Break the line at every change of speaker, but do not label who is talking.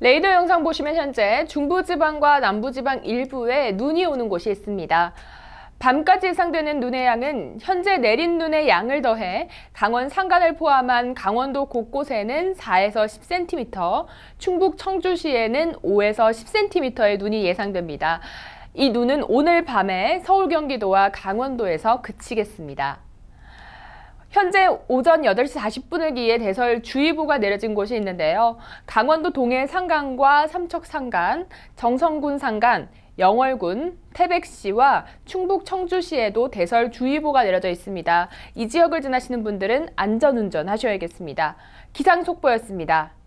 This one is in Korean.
레이더 영상 보시면 현재 중부지방과 남부지방 일부에 눈이 오는 곳이 있습니다. 밤까지 예상되는 눈의 양은 현재 내린 눈의 양을 더해 강원 산간을 포함한 강원도 곳곳에는 4에서 10cm, 충북 청주시에는 5에서 10cm의 눈이 예상됩니다. 이 눈은 오늘 밤에 서울 경기도와 강원도에서 그치겠습니다. 현재 오전 8시 40분을 기해 대설 주의보가 내려진 곳이 있는데요. 강원도 동해 산간과 삼척 산간, 정성군 산간, 영월군, 태백시와 충북 청주시에도 대설 주의보가 내려져 있습니다. 이 지역을 지나시는 분들은 안전운전 하셔야겠습니다. 기상속보였습니다.